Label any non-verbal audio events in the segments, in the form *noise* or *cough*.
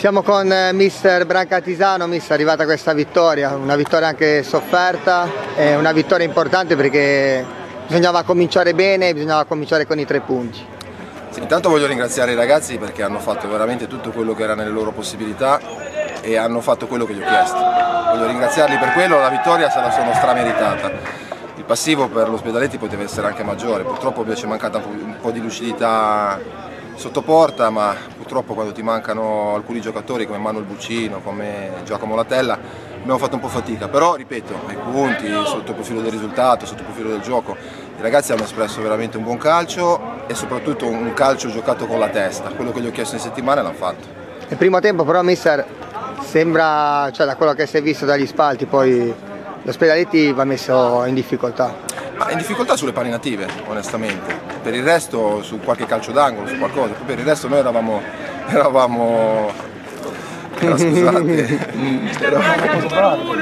Siamo con eh, mister Brancatisano, mister è arrivata questa vittoria, una vittoria anche sofferta, è una vittoria importante perché bisognava cominciare bene, bisognava cominciare con i tre punti. Sì, intanto voglio ringraziare i ragazzi perché hanno fatto veramente tutto quello che era nelle loro possibilità e hanno fatto quello che gli ho chiesto. Voglio ringraziarli per quello, la vittoria se la sono strameritata. Il passivo per l'Ospedaletti poteva essere anche maggiore, purtroppo ci è mancata un po' di lucidità sotto porta, ma purtroppo quando ti mancano alcuni giocatori come Manuel Buccino, come Giacomo Latella, abbiamo fatto un po' fatica, però ripeto, ai punti, sotto il profilo del risultato, sotto il profilo del gioco, i ragazzi hanno espresso veramente un buon calcio e soprattutto un calcio giocato con la testa, quello che gli ho chiesto in settimana l'hanno fatto. Il primo tempo però mister sembra, cioè da quello che si è visto dagli spalti, poi l'Ospedaletti va messo in difficoltà. Ma in difficoltà sulle pari native, onestamente. Per il resto su qualche calcio d'angolo, su qualcosa. Per il resto noi eravamo. eravamo. Era, scusate. *laughs* eravamo.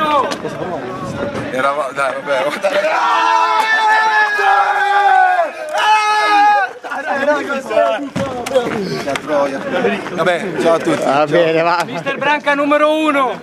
Eravamo. Dai, vabbè, Vabbè, ciao a tutti. Va bene, va. Mister Branca numero uno.